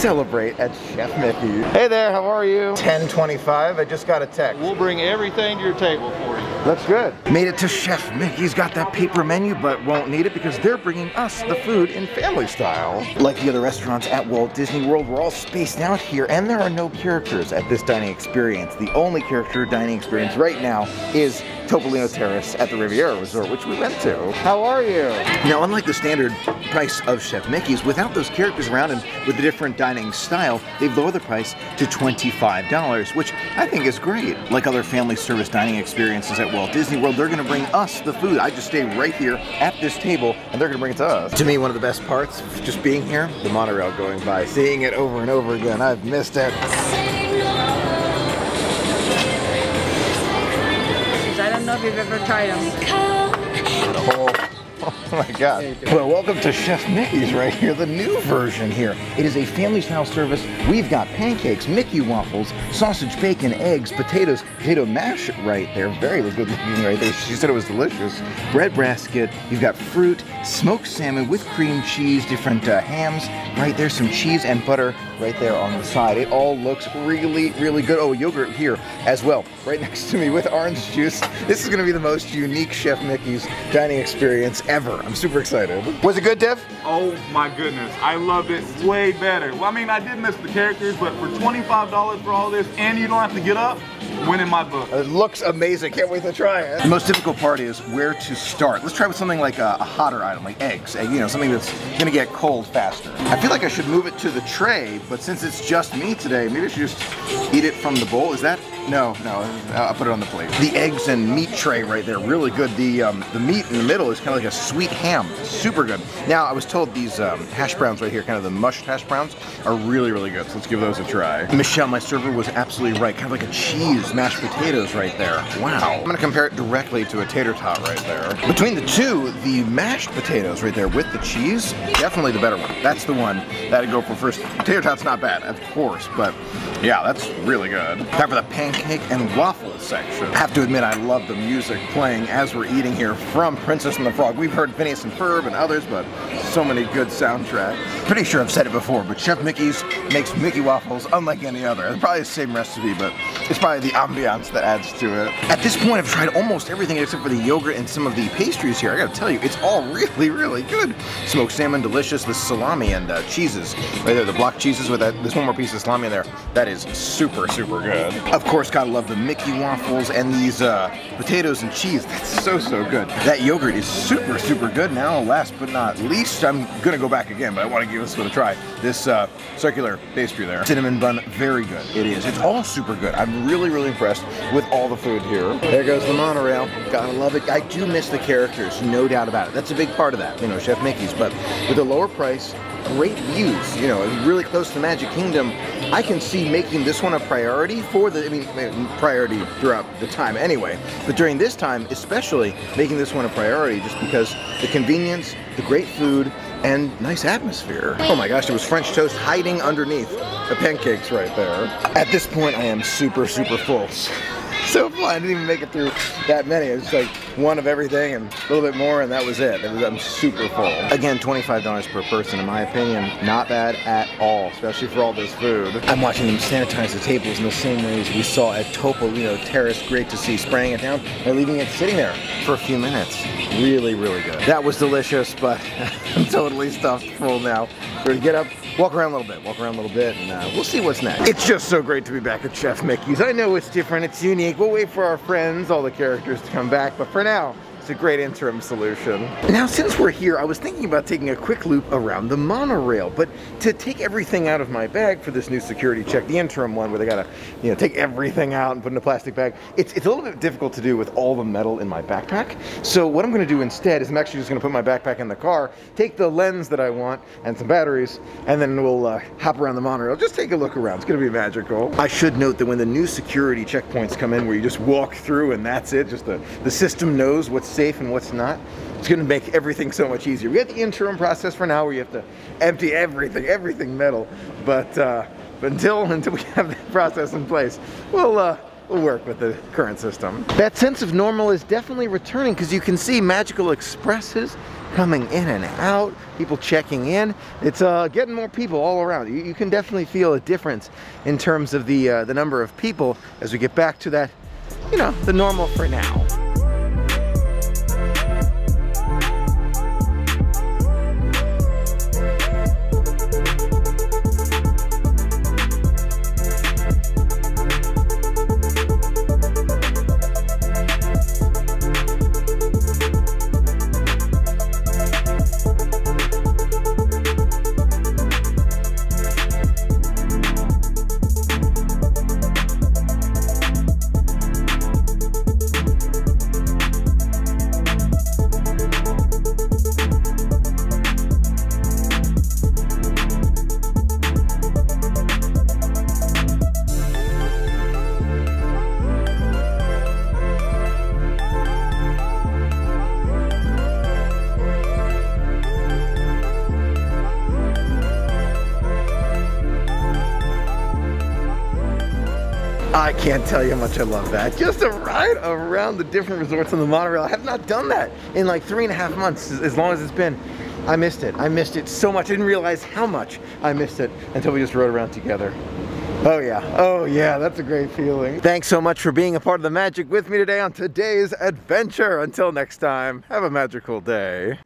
celebrate at Chef Mickey. Hey there, how are you? 1025, I just got a text. We'll bring everything to your table for you. That's good. Made it to Chef Mickey's got that paper menu, but won't need it because they're bringing us the food in family style. Like the other restaurants at Walt Disney World, we're all spaced out here, and there are no characters at this dining experience. The only character dining experience right now is Topolino Terrace at the Riviera Resort, which we went to. How are you? Now, unlike the standard price of Chef Mickey's, without those characters around and with the different dining style, they've lowered the price to $25, which I think is great. Like other family service dining experiences at Walt Disney World, they're gonna bring us the food. I just stay right here at this table and they're gonna bring it to us. To me, one of the best parts of just being here, the monorail going by, seeing it over and over again. I've missed it. I don't know if you've ever tried them. Oh, my god. Well, welcome to Chef Mickey's right here, the new version here. It is a family style service. We've got pancakes, Mickey waffles, sausage, bacon, eggs, potatoes, potato mash right there. Very good looking right there. She said it was delicious. Bread basket. You've got fruit, smoked salmon with cream cheese, different uh, hams right there, some cheese and butter right there on the side. It all looks really, really good. Oh, yogurt here as well, right next to me with orange juice. This is gonna be the most unique Chef Mickey's dining experience ever. I'm super excited. Was it good, Dev? Oh my goodness, I loved it way better. Well, I mean, I did miss the characters, but for $25 for all this and you don't have to get up, win in my book. It looks amazing. Can't wait to try it. The most difficult part is where to start. Let's try with something like a, a hotter item, like eggs. Uh, You know, something that's gonna get cold faster. I feel like I should move it to the tray, but since it's just me today, maybe I should just eat it from the bowl. Is that? No, no. I'll put it on the plate. The eggs and meat tray right there, really good. The um, the meat in the middle is kind of like a sweet ham, super good. Now I was told these um, hash browns right here, kind of the mushed hash browns, are really really good. So let's give those a try. Michelle, my server, was absolutely right. Kind of like a cheese mashed potatoes right there. Wow. I'm gonna compare it directly to a tater tot right there. Between the two, the mashed potatoes right there with the cheese, definitely the better one. That's the one that I'd go for first. Tater tot's not bad, of course, but yeah, that's really good. Time for the pancake and waffle section. I have to admit, I love the music playing as we're eating here from Princess and the Frog. We've heard Phineas and Ferb and others, but so many good soundtracks. Pretty sure I've said it before, but Chef Mickey's makes Mickey waffles unlike any other. It's probably the same recipe, but it's probably the ambiance that adds to it. At this point, I've tried almost everything except for the yogurt and some of the pastries here. I gotta tell you, it's all really, really good. Smoked salmon, delicious. The salami and uh, cheeses. Right there, the block cheeses with that. There's one more piece of salami in there. That is super, super good. Of course, gotta love the Mickey waffles and these uh, potatoes and cheese. That's so, so good. That yogurt is super, super good. Now, last but not least, I'm gonna go back again, but I wanna give this one a try. This uh, circular pastry there. Cinnamon bun, very good. It is. It's all super good. I'm really, really impressed with all the food here. There goes the monorail. Gotta love it. I do miss the characters, no doubt about it. That's a big part of that, you know, Chef Mickey's. But with a lower price, great views, you know, really close to Magic Kingdom, I can see making this one a priority for the, I mean, priority throughout the time anyway, but during this time, especially making this one a priority just because the convenience, the great food, and nice atmosphere. Oh my gosh, there was French toast hiding underneath the pancakes right there. At this point, I am super, super full. so full, I didn't even make it through that many. It was like one of everything and a little bit more, and that was it. it was, I'm super full. Again, $25 per person, in my opinion, not bad at all, especially for all this food. I'm watching them sanitize the tables in the same way as we saw at Topolino Terrace. Great to see, spraying it down and leaving it sitting there for a few minutes. Really, really good. That was delicious, but I'm totally stuffed full now. We're gonna get up, walk around a little bit, walk around a little bit, and uh, we'll see what's next. It's just so great to be back at Chef Mickey's. I know it's different, it's unique. We'll wait for our friends, all the characters to come back, but for now, it's a great interim solution. Now, since we're here, I was thinking about taking a quick loop around the monorail, but to take everything out of my bag for this new security check, the interim one where they gotta, you know, take everything out and put in a plastic bag, it's, it's a little bit difficult to do with all the metal in my backpack. So what I'm gonna do instead is I'm actually just gonna put my backpack in the car, take the lens that I want and some batteries, and then we'll uh, hop around the monorail. Just take a look around. It's gonna be magical. I should note that when the new security checkpoints come in where you just walk through and that's it, just the, the system knows what's safe and what's not, it's gonna make everything so much easier. We got the interim process for now where you have to empty everything, everything metal, but, uh, but until, until we have that process in place, we'll, uh, we'll work with the current system. That sense of normal is definitely returning because you can see Magical Expresses coming in and out, people checking in. It's uh, getting more people all around. You, you, can definitely feel a difference in terms of the, uh, the number of people as we get back to that, you know, the normal for now. I can't tell you how much I love that. Just a ride around the different resorts on the monorail. I have not done that in like three and a half months, as long as it's been. I missed it. I missed it so much. I didn't realize how much I missed it until we just rode around together. Oh yeah, oh yeah, that's a great feeling. Thanks so much for being a part of the magic with me today on today's adventure. Until next time, have a magical day.